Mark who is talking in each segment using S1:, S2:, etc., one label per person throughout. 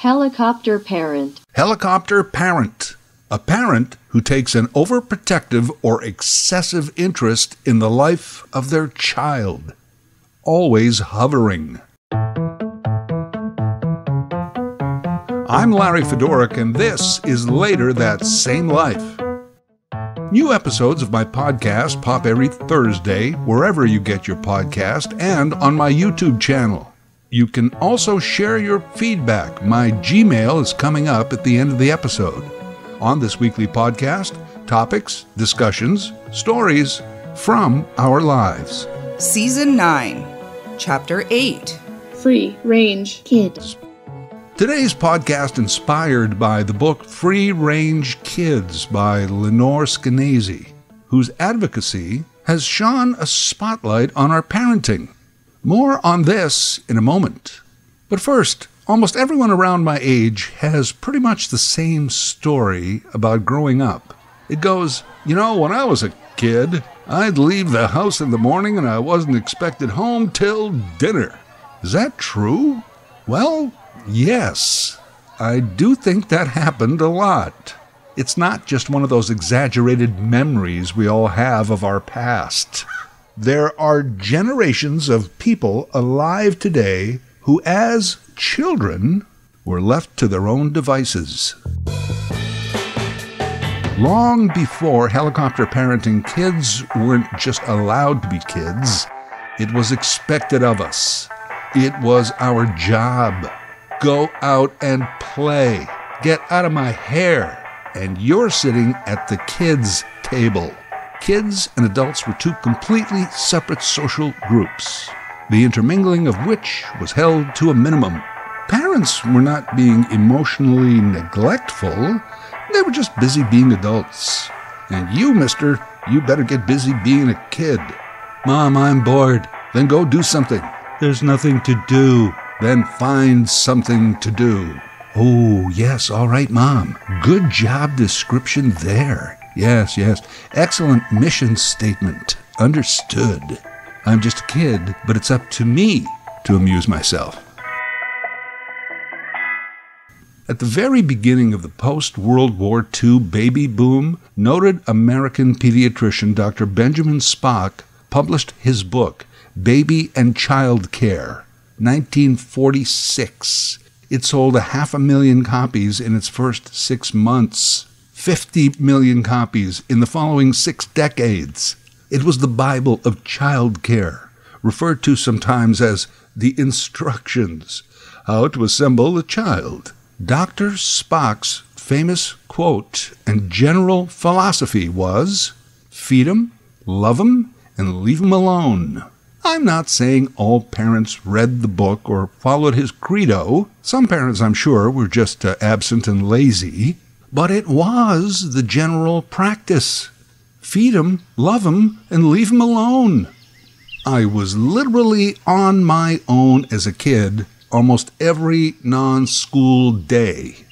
S1: Helicopter parent.
S2: Helicopter parent. A parent who takes an overprotective or excessive interest in the life of their child. Always hovering. I'm Larry Fedoruk, and this is Later That Same Life. New episodes of my podcast pop every Thursday, wherever you get your podcast, and on my YouTube channel. You can also share your feedback. My Gmail is coming up at the end of the episode. On this weekly podcast, topics, discussions, stories from our lives.
S3: Season 9, Chapter 8
S4: Free Range Kids.
S2: Today's podcast inspired by the book Free Range Kids by Lenore Skenazy, whose advocacy has shone a spotlight on our parenting. More on this in a moment. But first, almost everyone around my age has pretty much the same story about growing up. It goes, you know, when I was a kid, I'd leave the house in the morning and I wasn't expected home till dinner. Is that true? Well, yes. I do think that happened a lot. It's not just one of those exaggerated memories we all have of our past. There are generations of people alive today who, as children, were left to their own devices. Long before helicopter parenting, kids weren't just allowed to be kids, it was expected of us. It was our job. Go out and play. Get out of my hair. And you're sitting at the kids' table. Kids and adults were two completely separate social groups, the intermingling of which was held to a minimum. Parents were not being emotionally neglectful, they were just busy being adults. And you, mister, you better get busy being a kid. Mom, I'm bored. Then go do something. There's nothing to do. Then find something to do. Oh, yes, all right, Mom. Good job description there. Yes, yes. Excellent mission statement. Understood. I'm just a kid, but it's up to me to amuse myself. At the very beginning of the post World War II baby boom, noted American pediatrician Dr. Benjamin Spock published his book, Baby and Child Care, 1946. It sold a half a million copies in its first six months, 50 million copies in the following six decades. It was the Bible of child care, referred to sometimes as the instructions, how to assemble a child. Dr. Spock's famous quote and general philosophy was feed 'em, love 'em, and leave 'em alone. I'm not saying all parents read the book or followed his credo. Some parents, I'm sure, were just uh, absent and lazy. But it was the general practice. Feed 'em, love 'em, and leave 'em alone. I was literally on my own as a kid almost every non school day.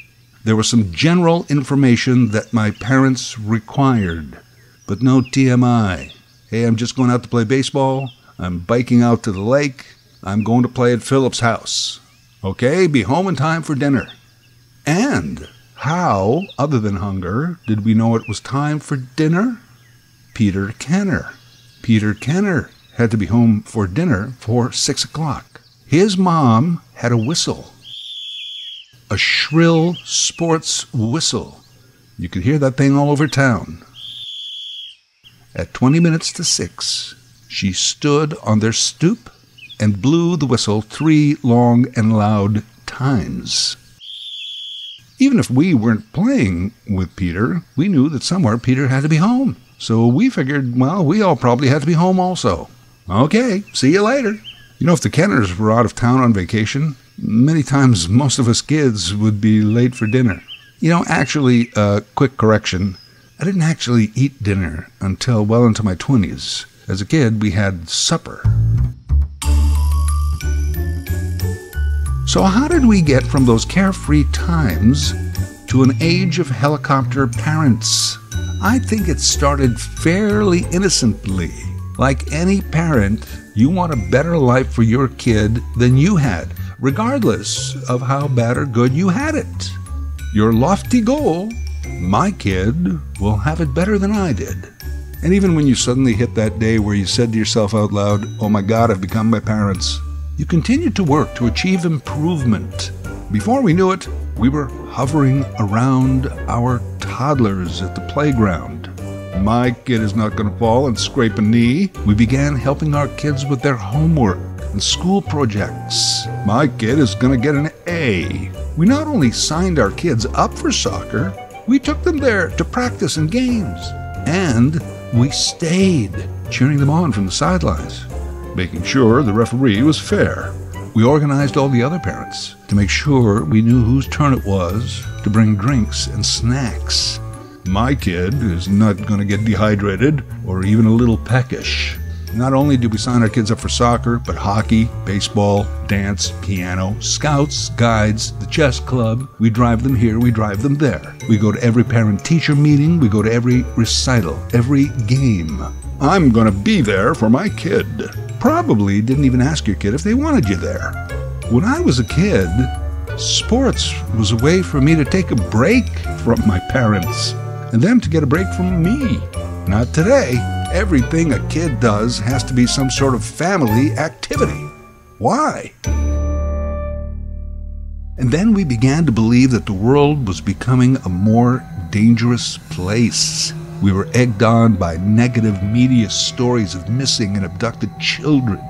S2: There was some general information that my parents required, but no TMI. Hey, I'm just going out to play baseball. I'm biking out to the lake. I'm going to play at Philip's house. Okay, be home in time for dinner. And how, other than hunger, did we know it was time for dinner? Peter Kenner. Peter Kenner had to be home for dinner for six o'clock. His mom had a whistle, a shrill sports whistle. You could hear that thing all over town. At 20 minutes to six, she stood on their stoop and blew the whistle three long and loud times. Even if we weren't playing with Peter, we knew that somewhere Peter had to be home. So we figured, well, we all probably had to be home also. Okay, see you later. You know, if the Kenners were out of town on vacation, many times most of us kids would be late for dinner. You know, actually, uh, quick correction I didn't actually eat dinner until well into my 20s. As a kid, we had supper. So, how did we get from those carefree times to an age of helicopter parents? I think it started fairly innocently. Like any parent, you want a better life for your kid than you had, regardless of how bad or good you had it. Your lofty goal, my kid will have it better than I did. And even when you suddenly hit that day where you said to yourself out loud, Oh my God, I've become my parents, you continued to work to achieve improvement. Before we knew it, we were hovering around our toddlers at the playground. My kid is not going to fall and scrape a knee. We began helping our kids with their homework and school projects. My kid is going to get an A. We not only signed our kids up for soccer, we took them there to practice in games. And we stayed, cheering them on from the sidelines, making sure the referee was fair. We organized all the other parents to make sure we knew whose turn it was to bring drinks and snacks. My kid is not going to get dehydrated or even a little peckish. Not only did we sign our kids up for soccer, but hockey, baseball, dance, piano, scouts, guides, the chess club. We drive them here, we drive them there. We go to every parent teacher meeting, we go to every recital, every game. I'm going to be there for my kid. Probably didn't even ask your kid if they wanted you there. When I was a kid, sports was a way for me to take a break from my parents and them to get a break from me. Not today. Everything a kid does has to be some sort of family activity. Why? And then we began to believe that the world was becoming a more dangerous place. We were egged on by negative media stories of missing and abducted children.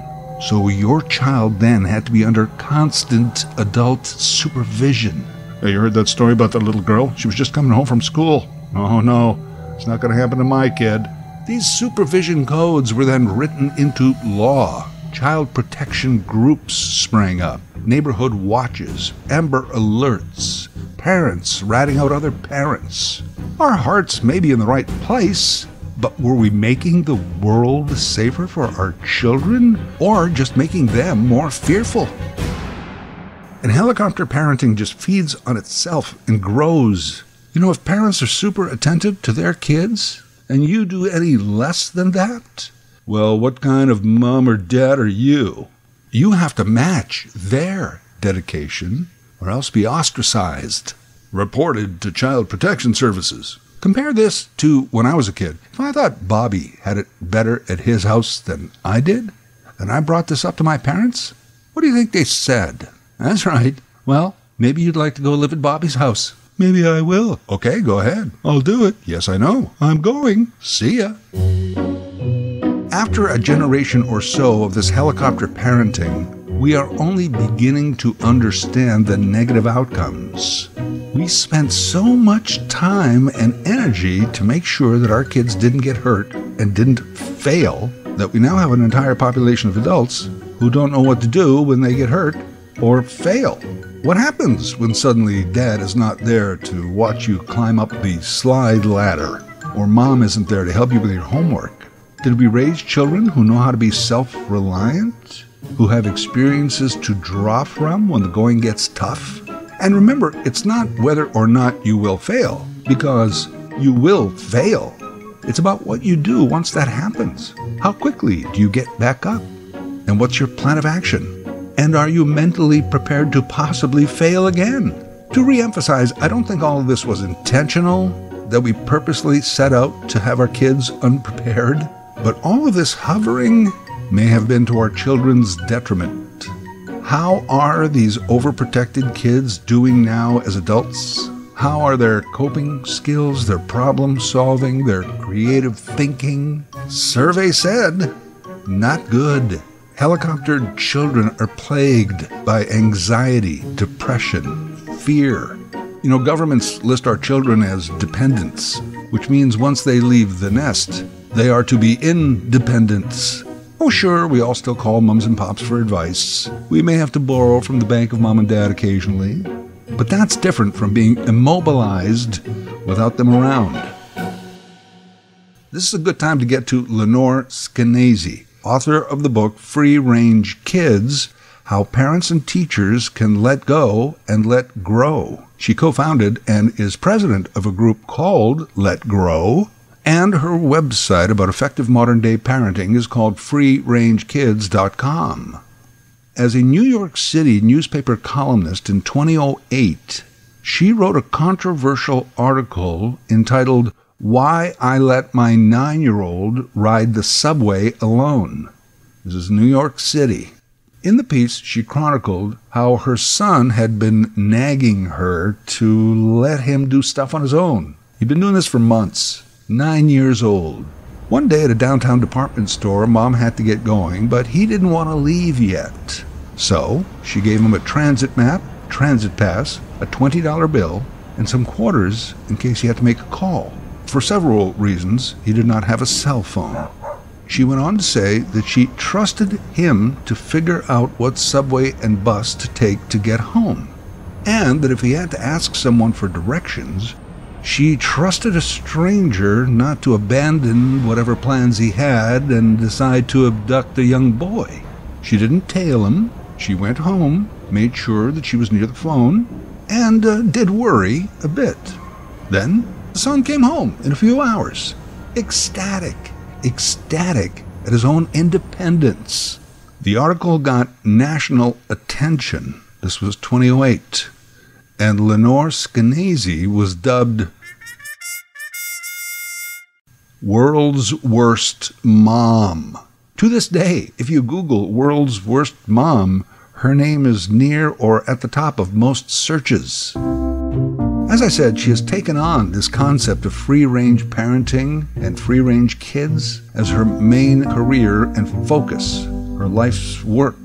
S2: So your child then had to be under constant adult supervision. Hey, you heard that story about that little girl? She was just coming home from school. Oh no, it's not going to happen to my kid. These supervision codes were then written into law. Child protection groups sprang up, neighborhood watches, Amber Alerts, parents ratting out other parents. Our hearts may be in the right place, but were we making the world safer for our children or just making them more fearful? And helicopter parenting just feeds on itself and grows. You know, if parents are super attentive to their kids and you do any less than that, well, what kind of mom or dad are you? You have to match their dedication or else be ostracized. Reported to Child Protection Services. Compare this to when I was a kid. If I thought Bobby had it better at his house than I did, and I brought this up to my parents, what do you think they said? That's right. Well, maybe you'd like to go live at Bobby's house. Maybe I will. Okay, go ahead. I'll do it. Yes, I know. I'm going. See ya. After a generation or so of this helicopter parenting, we are only beginning to understand the negative outcomes. We spent so much time and energy to make sure that our kids didn't get hurt and didn't fail that we now have an entire population of adults who don't know what to do when they get hurt or fail. What happens when suddenly dad is not there to watch you climb up the slide ladder, or mom isn't there to help you with your homework? Did we raise children who know how to be self reliant, who have experiences to draw from when the going gets tough? And remember, it's not whether or not you will fail, because you will fail. It's about what you do once that happens. How quickly do you get back up? And what's your plan of action? And are you mentally prepared to possibly fail again? To reemphasize, I don't think all of this was intentional, that we purposely set out to have our kids unprepared, but all of this hovering may have been to our children's detriment. How are these overprotected kids doing now as adults? How are their coping skills, their problem solving, their creative thinking? Survey said, not good. Helicoptered children are plagued by anxiety, depression, fear. You know, governments list our children as dependents, which means once they leave the nest, they are to be independents. Oh, sure, we all still call mums and pops for advice. We may have to borrow from the bank of mom and dad occasionally, but that's different from being immobilized without them around. This is a good time to get to Lenore Skenazy author of the book Free Range Kids How Parents and Teachers Can Let Go and Let Grow. She co founded and is president of a group called Let Grow, and her website about effective modern day parenting is called freerangekids.com. As a New York City newspaper columnist in 2008, she wrote a controversial article entitled Why I Let My Nine Year Old Ride the Subway Alone. This is New York City. In the piece, she chronicled how her son had been nagging her to let him do stuff on his own. He'd been doing this for months, nine years old. One day at a downtown department store, mom had to get going, but he didn't want to leave yet. So she gave him a transit map, transit pass, a $20 bill, and some quarters in case he had to make a call. For several reasons, he did not have a cell phone. She went on to say that she trusted him to figure out what subway and bus to take to get home, and that if he had to ask someone for directions, she trusted a stranger not to abandon whatever plans he had and decide to abduct a young boy. She didn't tail him. She went home, made sure that she was near the phone, and uh, did worry a bit. Then the son came home in a few hours, ecstatic ecstatic at his own independence. The article got national attention. This was 2008. And Lenore Skenazy was dubbed World's Worst Mom. To this day, if you Google World's Worst Mom, her name is near or at the top of most searches. As I said, she has taken on this concept of free range parenting and free range kids as her main career and focus, her life's work,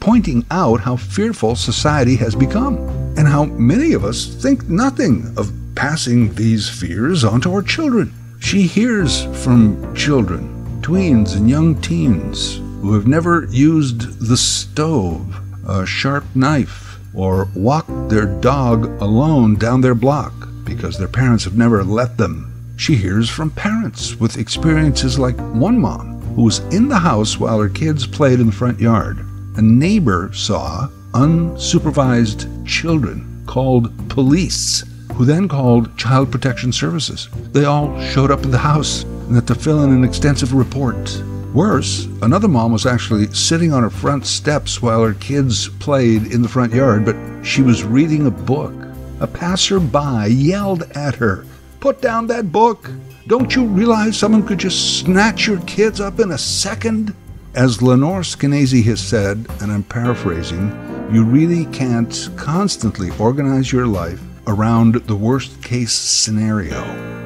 S2: pointing out how fearful society has become and how many of us think nothing of passing these fears on to our children. She hears from children, tweens, and young teens who have never used the stove, a sharp knife, or walked their dog alone down their block because their parents have never let them. She hears from parents with experiences like one mom who was in the house while her kids played in the front yard. A neighbor saw unsupervised children called police, who then called Child Protection Services. They all showed up in the house and had to fill in an extensive report. Worse, another mom was actually sitting on her front steps while her kids played in the front yard, but she was reading a book. A passerby yelled at her, Put down that book! Don't you realize someone could just snatch your kids up in a second? As Lenore Skenazy has said, and I'm paraphrasing, you really can't constantly organize your life around the worst case scenario.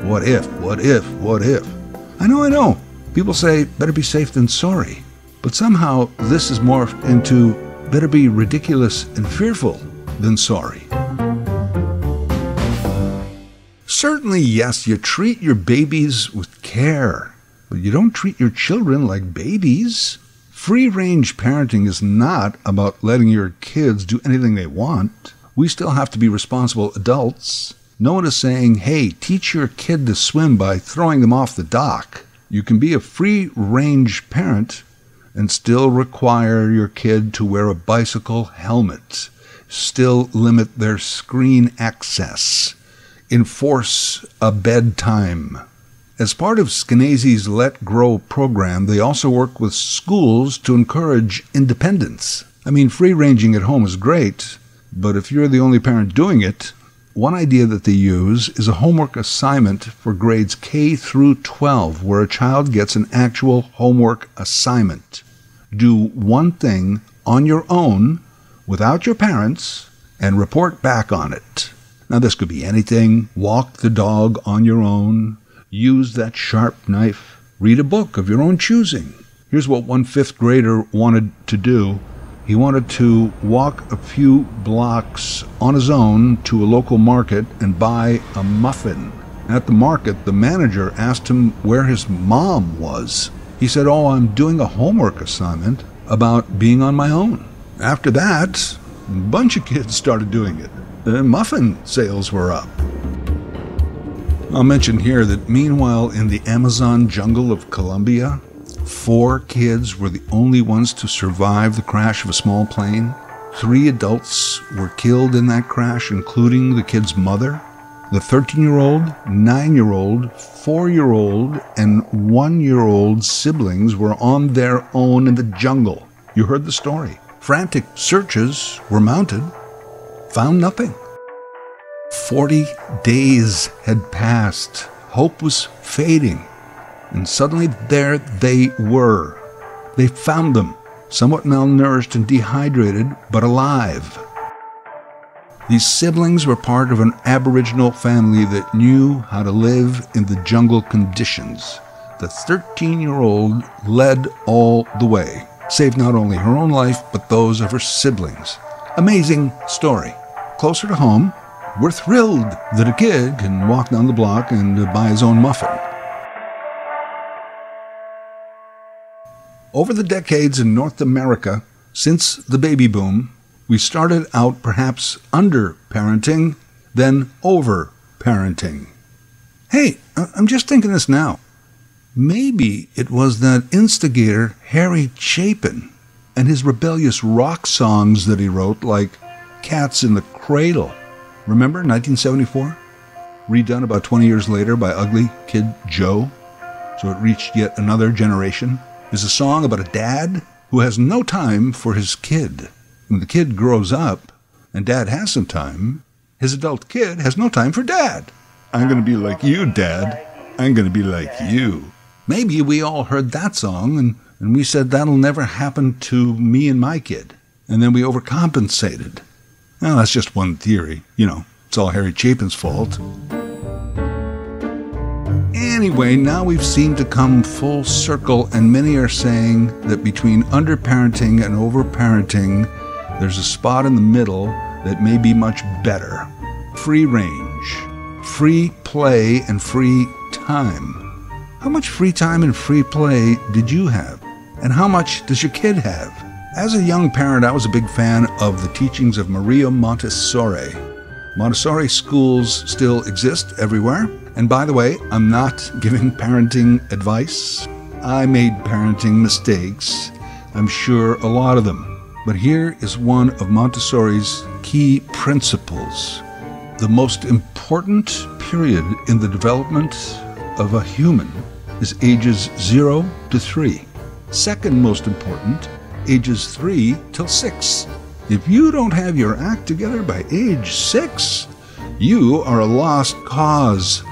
S2: What if, what if, what if? I know, I know. People say, better be safe than sorry. But somehow this is morphed into better be ridiculous and fearful than sorry. Certainly, yes, you treat your babies with care, but you don't treat your children like babies. Free range parenting is not about letting your kids do anything they want. We still have to be responsible adults. No one is saying, hey, teach your kid to swim by throwing them off the dock. You can be a free range parent and still require your kid to wear a bicycle helmet, still limit their screen access, enforce a bedtime. As part of Skenazy's Let Grow program, they also work with schools to encourage independence. I mean, free ranging at home is great, but if you're the only parent doing it, one idea that they use is a homework assignment for grades K through 12, where a child gets an actual homework assignment. Do one thing on your own without your parents and report back on it. Now, this could be anything walk the dog on your own, use that sharp knife, read a book of your own choosing. Here's what one fifth grader wanted to do he wanted to walk a few blocks on his own to a local market and buy a muffin. At the market, the manager asked him where his mom was. He said, Oh, I'm doing a homework assignment about being on my own. After that, a bunch of kids started doing it. The muffin sales were up. I'll mention here that meanwhile, in the Amazon jungle of Colombia, Four kids were the only ones to survive the crash of a small plane. Three adults were killed in that crash, including the kid's mother. The 13 year old, 9 year old, 4 year old, and 1 year old siblings were on their own in the jungle. You heard the story. Frantic searches were mounted, found nothing. Forty days had passed. Hope was fading. And suddenly there they were. They found them, somewhat malnourished and dehydrated, but alive. These siblings were part of an Aboriginal family that knew how to live in the jungle conditions. The 13 year old led all the way, saved not only her own life, but those of her siblings. Amazing story. Closer to home, we're thrilled that a kid can walk down the block and buy his own muffin. Over the decades in North America, since the baby boom, we started out perhaps under parenting, then over parenting. Hey, I'm just thinking this now. Maybe it was that instigator, Harry Chapin, and his rebellious rock songs that he wrote, like Cats in the Cradle. Remember 1974? Redone about 20 years later by Ugly Kid Joe. So it reached yet another generation. Is a song about a dad who has no time for his kid. When the kid grows up and dad has some time, his adult kid has no time for dad. I'm going to be like you, dad. I'm going to be like you. Maybe we all heard that song and, and we said that'll never happen to me and my kid. And then we overcompensated. Well, that's just one theory. You know, it's all Harry Chapin's fault. Anyway, now we've seemed to come full circle, and many are saying that between underparenting and overparenting, there's a spot in the middle that may be much better. Free range, free play, and free time. How much free time and free play did you have? And how much does your kid have? As a young parent, I was a big fan of the teachings of Maria Montessori. Montessori schools still exist everywhere. And by the way, I'm not giving parenting advice. I made parenting mistakes. I'm sure a lot of them. But here is one of Montessori's key principles. The most important period in the development of a human is ages 0 to 3. Second most important ages 3 till 6. If you don't have your act together by age 6, you are a lost cause.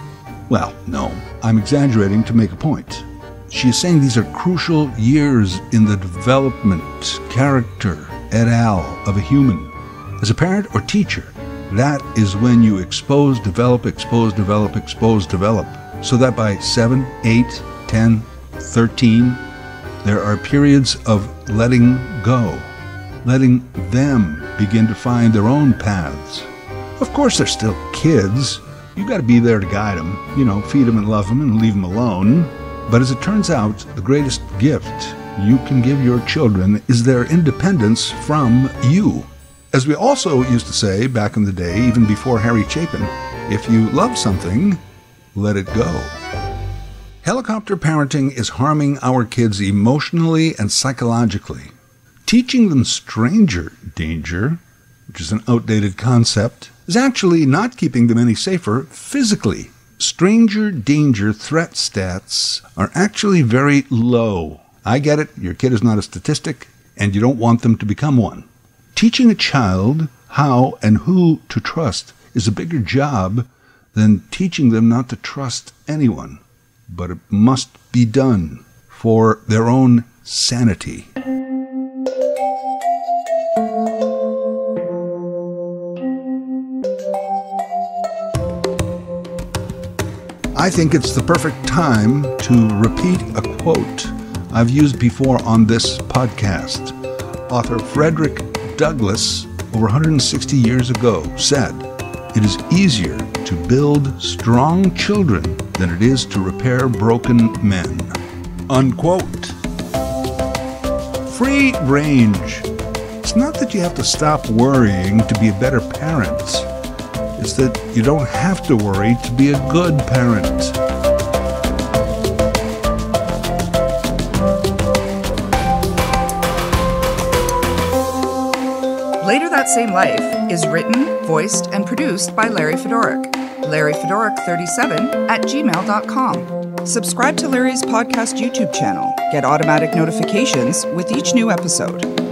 S2: Well, no, I'm exaggerating to make a point. She is saying these are crucial years in the development, character, et al. of a human. As a parent or teacher, that is when you expose, develop, expose, develop, expose, develop. So that by 7, 8, 10, 13, there are periods of letting go, letting them begin to find their own paths. Of course, they're still kids. You've got to be there to guide them, you know, feed them and love them and leave them alone. But as it turns out, the greatest gift you can give your children is their independence from you. As we also used to say back in the day, even before Harry Chapin, if you love something, let it go. Helicopter parenting is harming our kids emotionally and psychologically. Teaching them stranger danger, which is an outdated concept, is actually not keeping them any safer physically. Stranger danger threat stats are actually very low. I get it, your kid is not a statistic, and you don't want them to become one. Teaching a child how and who to trust is a bigger job than teaching them not to trust anyone but it must be done for their own sanity. I think it's the perfect time to repeat a quote I've used before on this podcast. Author Frederick Douglass, over 160 years ago, said, It is easier to build strong children than it is to repair broken men. Unquote. Free range. It's not that you have to stop worrying to be a better parent. It's that you don't have to worry to be a good parent.
S3: Later That Same Life is written, voiced, and produced by Larry Fedoruk. LarryFedoruk37 at gmail.com. Subscribe to Larry's podcast YouTube channel. Get automatic notifications with each new episode.